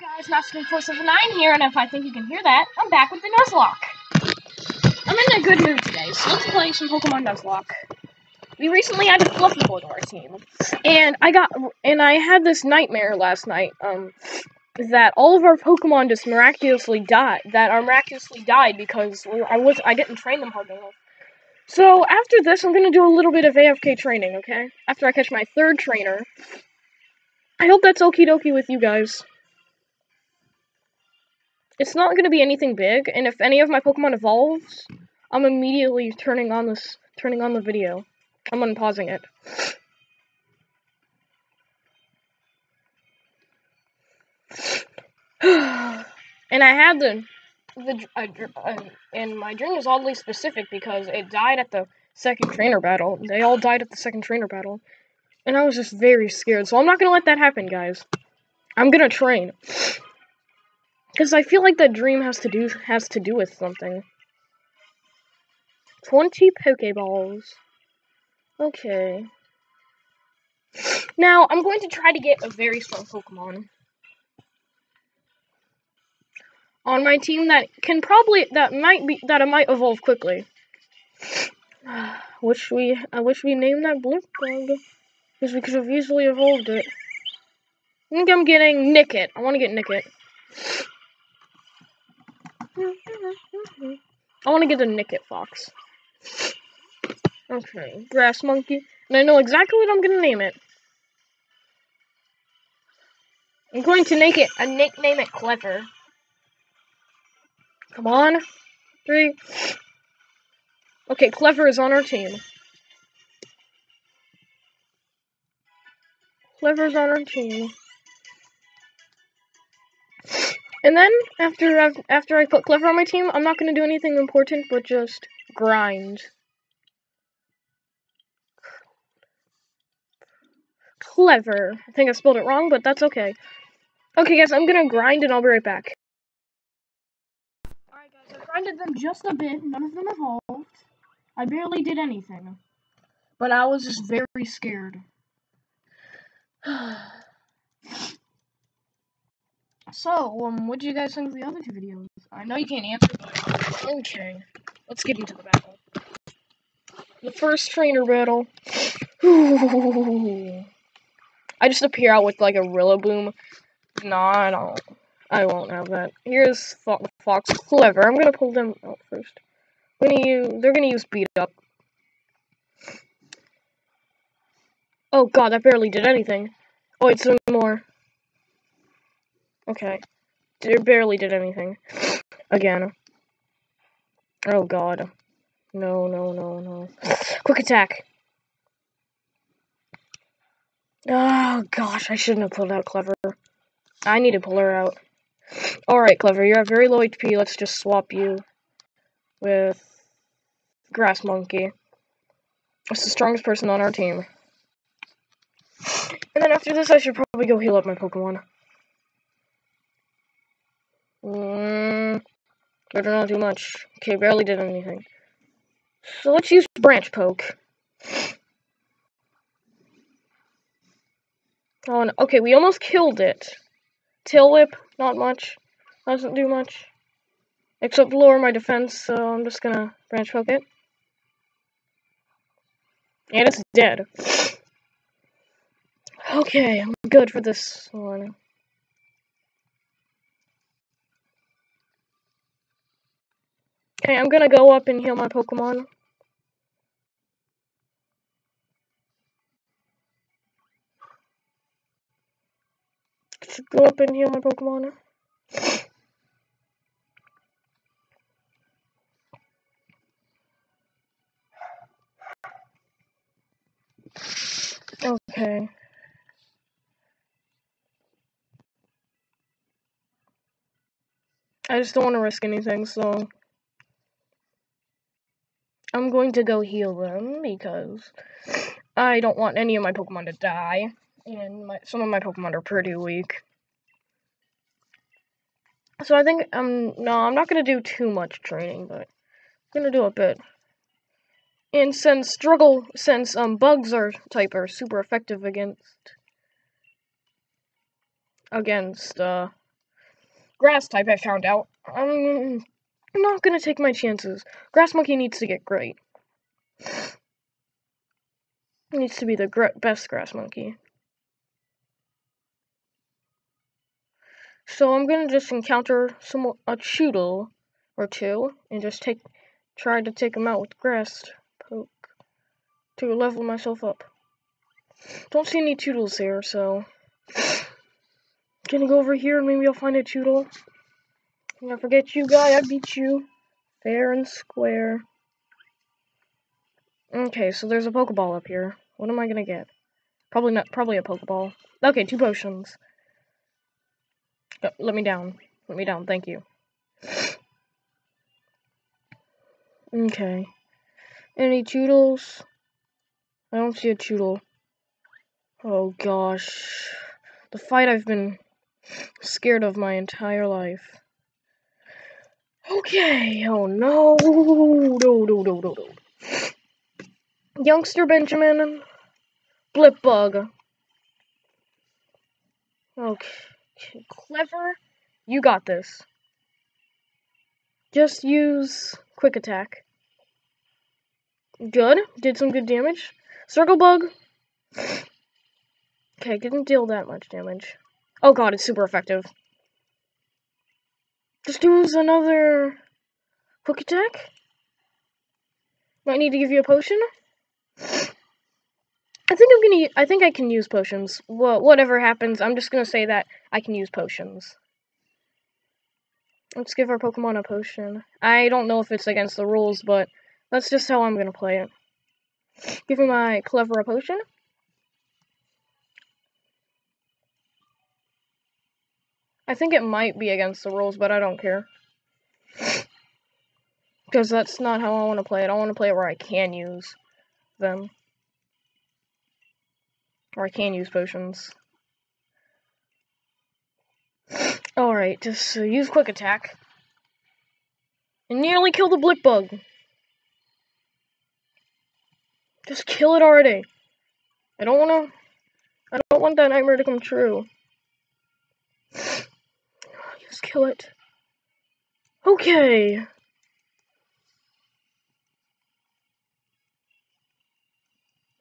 guys, Master479 here, and if I think you can hear that, I'm back with the Nuzlocke. I'm in a good mood today, so let's play some Pokemon Nuzlocke. We recently added Fluffy to our team, and I got, and I had this nightmare last night, um, that all of our Pokemon just miraculously died, that are miraculously died because I was, I didn't train them hard enough. So after this, I'm gonna do a little bit of AFK training, okay? After I catch my third trainer. I hope that's okie dokie with you guys. It's not gonna be anything big, and if any of my Pokemon evolves, I'm immediately turning on this, turning on the video. I'm unpausing it. and I had the the and my dream is oddly specific because it died at the second trainer battle. They all died at the second trainer battle, and I was just very scared. So I'm not gonna let that happen, guys. I'm gonna train because I feel like that dream has to do has to do with something. Twenty Pokeballs. Okay. Now I'm going to try to get a very strong Pokemon. on my team that can probably that might be that it might evolve quickly. wish we I wish we named that blue bug because we could have easily evolved it. I think I'm getting Nickit. I want to get Nickit. I want to get a Nickit fox. Okay, grass monkey. And I know exactly what I'm gonna name it. I'm going to make it a nickname it clever. Come on. Three. Okay, Clever is on our team. Clever's on our team. And then, after after I put Clever on my team, I'm not going to do anything important, but just grind. Clever. I think I spelled it wrong, but that's okay. Okay, guys, I'm going to grind, and I'll be right back Alright, guys, I grinded them just a bit. None of them evolved. I barely did anything. But I was just very scared. so, um, what do you guys think of the other two videos? I know you can't answer, but. Let's get into the battle. The first trainer battle. I just appear out with like a Rillaboom. Nah, I don't. I won't have that. Here's Fo Fox Clever. I'm gonna pull them out first. They're gonna use beat up. Oh god, that barely did anything. Oh, it's some more. Okay. It barely did anything. Again. Oh god. No, no, no, no. Quick attack. Oh gosh, I shouldn't have pulled out Clever. I need to pull her out. Alright, Clever, you're at very low HP. Let's just swap you with Grass Monkey. It's the strongest person on our team. And then after this, I should probably go heal up my Pokemon. Mm, better not do much. Okay, barely did anything. So let's use Branch Poke. Oh, okay, we almost killed it. Tail Whip, not much. Doesn't do much. Except lower my defense, so I'm just gonna branch poke it. And it's dead. Okay, I'm good for this one. Okay, I'm gonna go up and heal my Pokemon. Let's go up and heal my Pokemon. Okay. I just don't want to risk anything, so I'm going to go heal them because I don't want any of my Pokemon to die, and my, some of my Pokemon are pretty weak. So I think, um, no, I'm not going to do too much training, but I'm going to do a bit. And since struggle, since um bugs are type are super effective against against uh grass type, I found out. I'm not gonna take my chances. Grass Monkey needs to get great. Needs to be the gr best Grass Monkey. So I'm gonna just encounter some a Chewtle or two and just take try to take him out with grass poke to level myself up. Don't see any Chewtles here, so gonna go over here and maybe I'll find a Chewtle. I forget you guy, I beat you. Fair and square. Okay, so there's a Pokeball up here. What am I gonna get? Probably not probably a Pokeball. Okay, two potions. Let me down. Let me down, thank you. Okay. Any Chewtles? I don't see a Chewtle. Oh gosh. The fight I've been scared of my entire life. Okay, oh no, no, no, no, no, no. Youngster Benjamin, Blipbug. Okay, clever. You got this. Just use quick attack. Good. Did some good damage. Circle bug. Okay, didn't deal that much damage. Oh god, it's super effective. Just use another quick attack. Might need to give you a potion. I think I'm gonna. I think I can use potions. Well, whatever happens, I'm just gonna say that I can use potions. Let's give our Pokemon a potion. I don't know if it's against the rules, but that's just how I'm gonna play it. Give me my clever a potion. I think it might be against the rules, but I don't care. Because that's not how I want to play it. I want to play it where I can use them. Or I can use potions. Alright, just uh, use quick attack. And nearly kill the Blipbug. Just kill it already. I don't wanna I don't want that nightmare to come true. Kill it. Okay.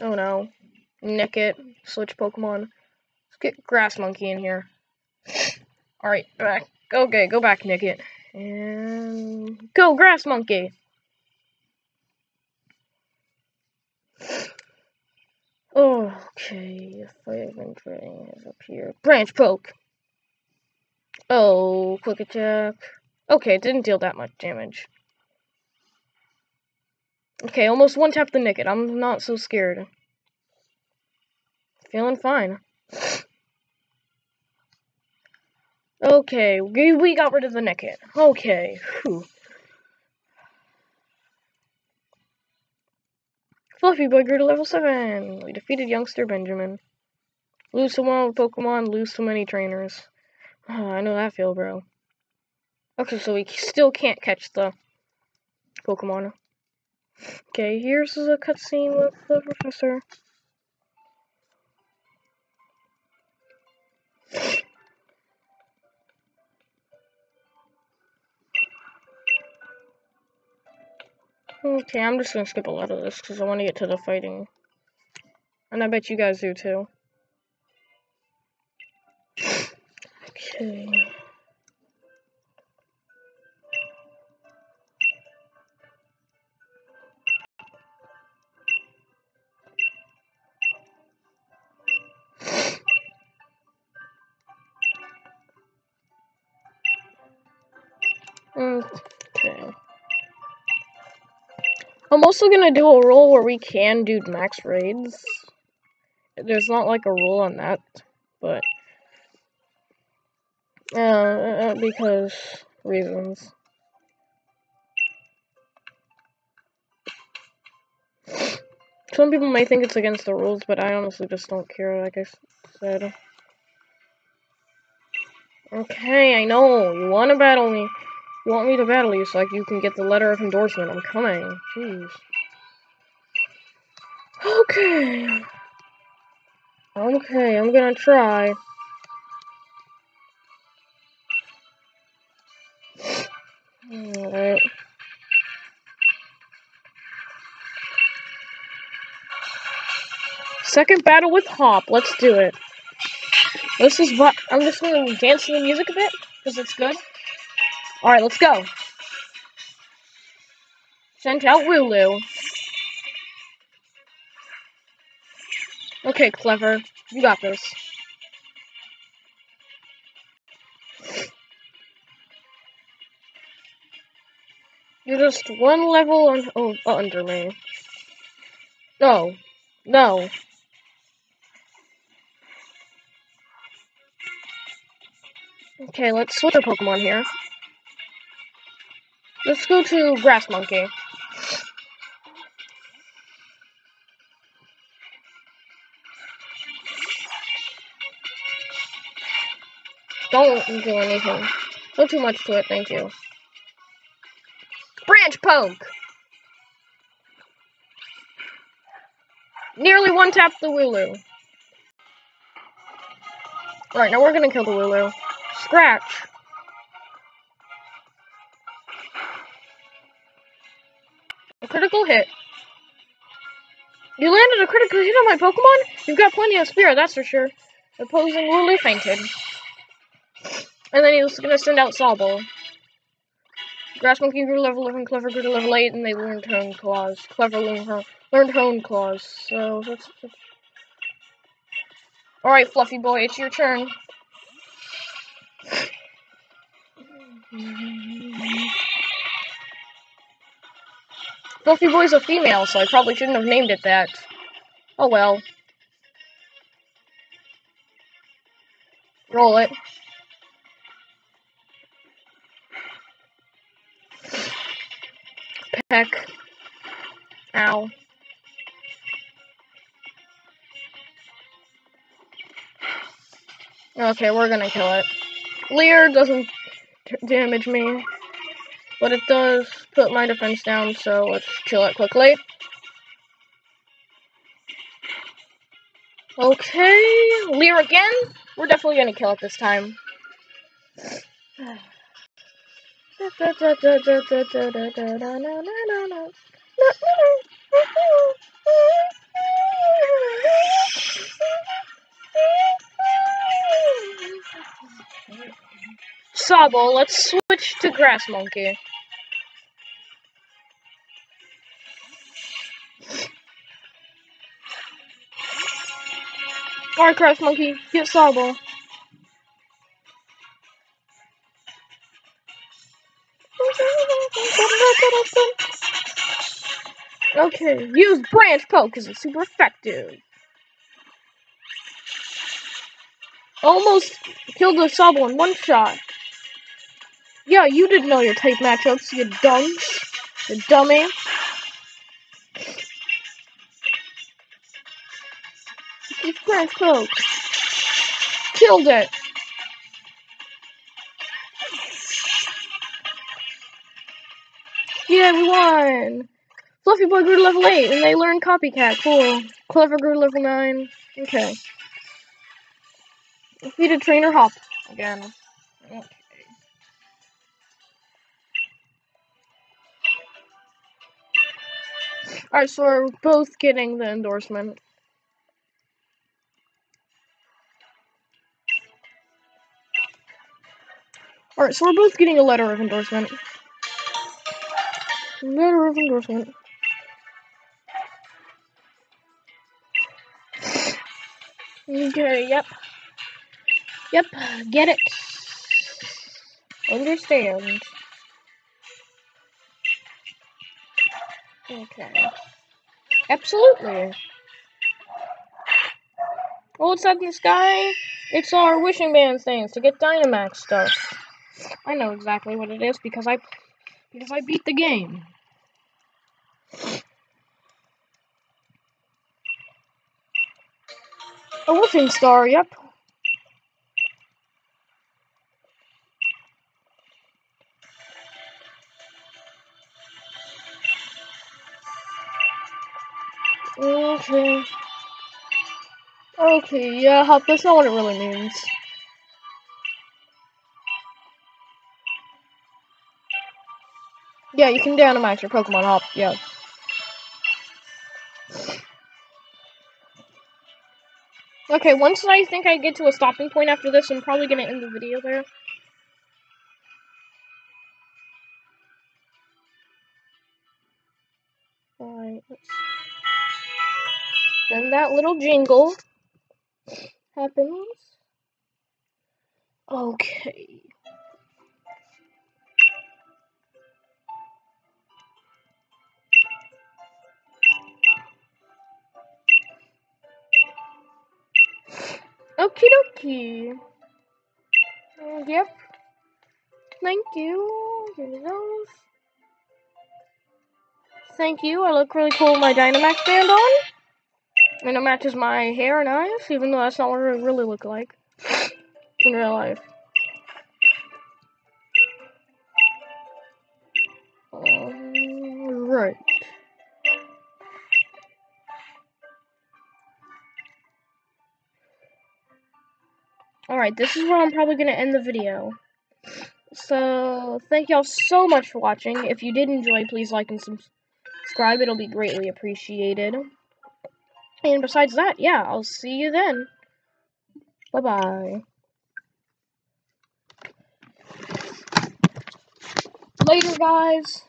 Oh no. Nickit. Switch Pokemon. Let's get Grass Monkey in here. Alright, back. Okay, go back, Nickit. And go, Grass Monkey! Okay, fire venturing is up here. Branch poke! Oh, quick attack. Okay, it didn't deal that much damage. Okay, almost one tap the Nickit. I'm not so scared. Feeling fine. Okay, we, we got rid of the Nickit. Okay, whew. Fluffy Boy grew to level 7. We defeated youngster Benjamin. Lose someone with Pokemon, lose so many trainers. Oh, I know that feel, bro. Okay, so we still can't catch the Pokemon. Okay, here's a cutscene with the professor. Okay, I'm just gonna skip a lot of this because I want to get to the fighting. And I bet you guys do too. Okay. Okay. I'm also gonna do a rule where we can do max raids. There's not like a rule on that, but uh, because reasons. Some people may think it's against the rules, but I honestly just don't care, like I said. Okay, I know. You want to battle me. You want me to battle you so like, you can get the letter of endorsement. I'm coming. Jeez. Okay. Okay, I'm gonna try. Alright. Second battle with Hop. Let's do it. This is what I'm just gonna dance to the music a bit because it's good. All right, let's go. Send out Wooloo. Okay, clever. You got this. Just one level on oh, under me. No. No. Okay, let's switch a Pokemon here. Let's go to Grass Monkey. Don't do anything. Don't too much to it, thank you. Branch Poke! Nearly one tap the Wooloo. Alright, now we're gonna kill the Wooloo. Scratch. A critical hit. You landed a critical hit on my Pokemon? You've got plenty of spirit, that's for sure. Opposing Wooloo fainted. And then he was gonna send out Sobble. Grass Monkey grew level 11, Clever grew to level 8, and they learned Hone Claws. Clever learned, learned Hone Claws. So, that's... that's... Alright, Fluffy Boy, it's your turn. Fluffy Boy's a female, so I probably shouldn't have named it that. Oh well. Roll it. Peck. Ow. Okay, we're gonna kill it. Leer doesn't damage me. But it does put my defense down, so let's kill it quickly. Okay, Leer again. We're definitely gonna kill it this time. Sobble, let's switch to Grass Monkey. Alright, Grass Monkey, get Sobble. Okay, use Branch Poke because it's super effective. Almost killed the Sobble in one shot. Yeah, you didn't know your type matchups, you dunce. You dummy. It's Branch Poke. Killed it. Yeah, we won. Fluffy Boy grew to level 8, and they learned Copycat. Cool. Clever grew to level 9. Okay. Defeated Trainer Hop. Again. Okay. Alright, so we're both getting the endorsement. Alright, so we're both getting a letter of endorsement. Letter of endorsement. Okay, yep. Yep, get it. Understand. Okay. Absolutely. Oh, it's up in the sky? It's our wishing band things to get Dynamax stuff. I know exactly what it is because I because I beat the game. A wishing star, yep. Okay. Okay, yeah, that's not what it really means. Yeah, you can Dynamax your Pokemon up, yeah. Okay, once I think I get to a stopping point after this, I'm probably gonna end the video there. Alright, Then that little jingle happens. Okay. Uh, yep. Thank you. Here's those. Thank you. I look really cool with my Dynamax band on. And it matches my hair and eyes, even though that's not what I really look like in real life. Alright. Alright, this is where I'm probably going to end the video. So, thank y'all so much for watching. If you did enjoy, please like and subscribe. It'll be greatly appreciated. And besides that, yeah, I'll see you then. Bye-bye. Later, guys.